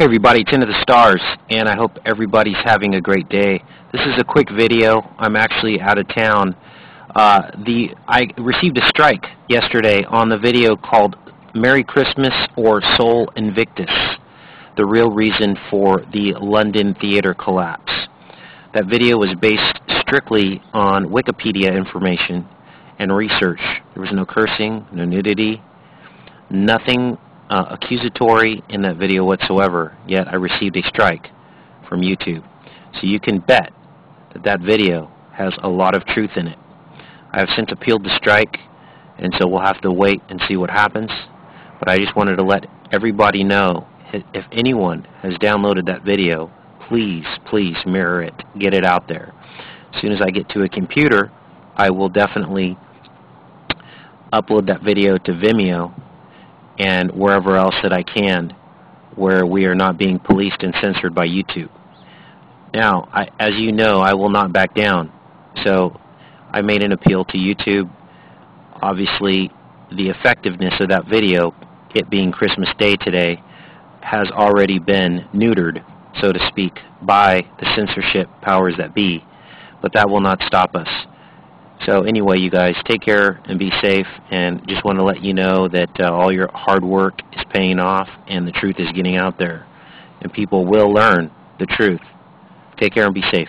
Hey everybody, it's of the Stars, and I hope everybody's having a great day. This is a quick video. I'm actually out of town. Uh, the I received a strike yesterday on the video called Merry Christmas or Sol Invictus, the real reason for the London theater collapse. That video was based strictly on Wikipedia information and research. There was no cursing, no nudity, nothing uh, accusatory in that video whatsoever, yet I received a strike from YouTube. So you can bet that that video has a lot of truth in it. I have since appealed the strike, and so we'll have to wait and see what happens. But I just wanted to let everybody know, if anyone has downloaded that video, please, please mirror it, get it out there. As soon as I get to a computer, I will definitely upload that video to Vimeo and wherever else that I can where we are not being policed and censored by YouTube. Now, I, as you know, I will not back down. So I made an appeal to YouTube. Obviously, the effectiveness of that video, it being Christmas Day today, has already been neutered, so to speak, by the censorship powers that be. But that will not stop us. So anyway, you guys, take care and be safe, and just want to let you know that uh, all your hard work is paying off, and the truth is getting out there, and people will learn the truth. Take care and be safe.